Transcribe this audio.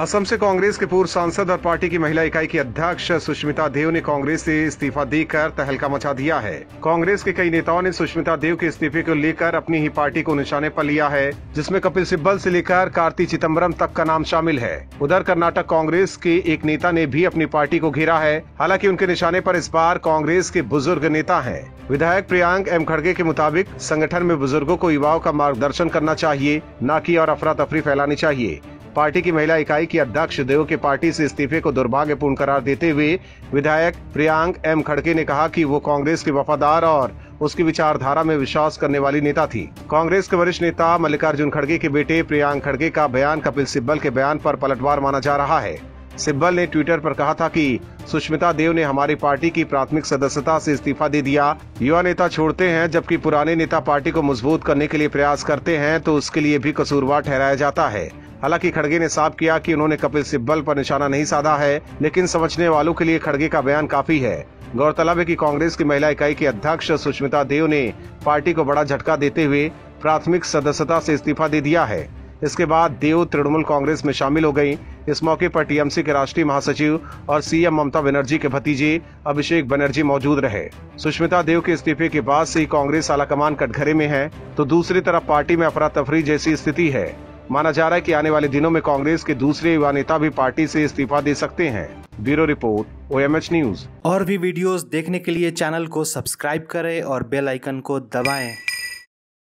असम से कांग्रेस के पूर्व सांसद और पार्टी की महिला इकाई की अध्यक्ष सुष्मिता देव ने कांग्रेस से इस्तीफा देकर तहलका मचा दिया है। कांग्रेस के कई नेताओं ने सुष्मिता देव के इस्तीफे को लेकर अपनी ही पार्टी को निशाने पर लिया है, जिसमें कपिल सिब्बल से लेकर कार्ति चिदम्बरम तक का नाम शामिल है। उधर कर्नाटक कांग्रेस के एक नेता ने भी अपनी पार्टी को घेरा है, हालाँकि उनके निशाने पर इस बार कांग्रेस के बुज़ुर्ग नेता हैं। विधायक प्रियांक एम खड़गे के मुताबिक, संगठन में बुज़ुर्गों को युवाओं का मार्गदर्शन करना चाहिए, न कि और अफरा तफरी फैलानी चाहिए। पार्टी की महिला इकाई की अध्यक्ष देव के पार्टी से इस्तीफे को दुर्भाग्यपूर्ण करार देते हुए विधायक प्रियांक एम खड़के ने कहा कि वो कांग्रेस के वफादार और उसकी विचारधारा में विश्वास करने वाली नेता थी। कांग्रेस के वरिष्ठ नेता मल्लिकार्जुन खड़गे के बेटे प्रियांक खड़गे का बयान कपिल सिब्बल के बयान पर पलटवार माना जा रहा है। सिब्बल ने ट्विटर पर कहा था कि सुष्मिता देव ने हमारी पार्टी की प्राथमिक सदस्यता से इस्तीफा दे दिया। युवा नेता छोड़ते हैं, जबकि पुराने नेता पार्टी को मज़बूत करने के लिए प्रयास करते हैं तो उसके लिए भी कसूरवार ठहराया जाता है। हालाँकि खड़गे ने साफ़ किया कि उन्होंने कपिल सिब्बल पर निशाना नहीं साधा है, लेकिन समझने वालों के लिए खड़गे का बयान काफ़ी है। गौरतलब है कि कांग्रेस की महिला इकाई की अध्यक्ष सुष्मिता देव ने पार्टी को बड़ा झटका देते हुए प्राथमिक सदस्यता से इस्तीफा दे दिया है। इसके बाद देव तृणमूल कांग्रेस में शामिल हो गई इस मौके पर टीएमसी के राष्ट्रीय महासचिव और सीएम ममता बनर्जी के भतीजे अभिषेक बनर्जी मौजूद रहे। सुष्मिता देव के इस्तीफे के बाद से कांग्रेस आलाकमान कटघरे में है तो दूसरी तरफ़ पार्टी में अफरा तफरी जैसी स्थिति है। माना जा रहा है कि आने वाले दिनों में कांग्रेस के दूसरे युवा नेता भी पार्टी से इस्तीफा दे सकते हैं ब्यूरो रिपोर्ट ओएमएच न्यूज़ और भी वीडियोस देखने के लिए चैनल को सब्सक्राइब करें और बेल आइकन को दबाएँ।